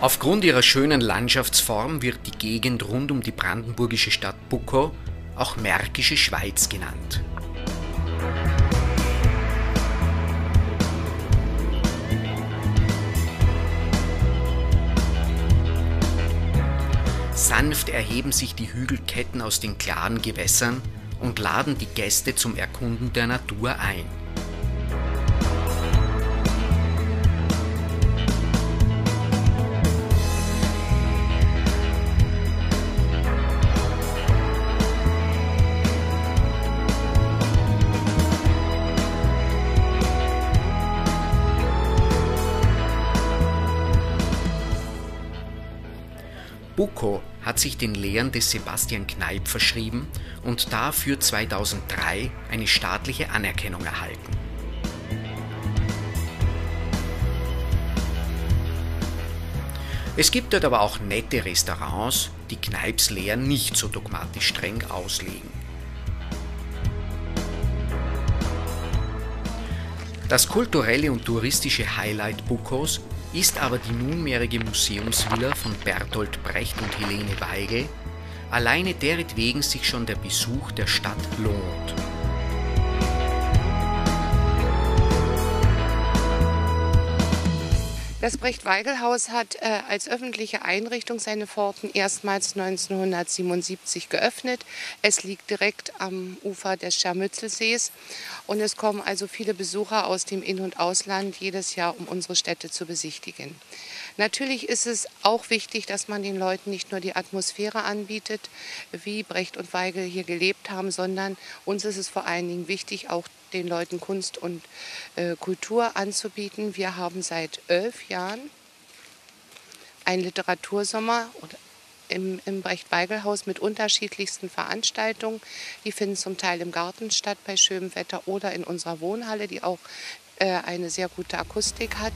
Aufgrund ihrer schönen Landschaftsform wird die Gegend rund um die brandenburgische Stadt Bukow auch Märkische Schweiz genannt. Sanft erheben sich die Hügelketten aus den klaren Gewässern und laden die Gäste zum Erkunden der Natur ein. Bucco hat sich den Lehren des Sebastian Kneipp verschrieben und dafür 2003 eine staatliche Anerkennung erhalten. Es gibt dort aber auch nette Restaurants, die Kneips Lehren nicht so dogmatisch streng auslegen. Das kulturelle und touristische Highlight Bucos ist aber die nunmehrige Museumsvilla von Bertolt Brecht und Helene Weigel, alleine deretwegen sich schon der Besuch der Stadt lohnt. Das Brecht-Weigel-Haus hat äh, als öffentliche Einrichtung seine Pforten erstmals 1977 geöffnet. Es liegt direkt am Ufer des Scharmützelsees und es kommen also viele Besucher aus dem In- und Ausland jedes Jahr, um unsere Städte zu besichtigen. Natürlich ist es auch wichtig, dass man den Leuten nicht nur die Atmosphäre anbietet, wie Brecht und Weigel hier gelebt haben, sondern uns ist es vor allen Dingen wichtig, auch den Leuten Kunst und äh, Kultur anzubieten. Wir haben seit elf Jahren einen Literatursommer im, im Brecht-Weigel-Haus mit unterschiedlichsten Veranstaltungen. Die finden zum Teil im Garten statt bei schönem Wetter oder in unserer Wohnhalle, die auch äh, eine sehr gute Akustik hat.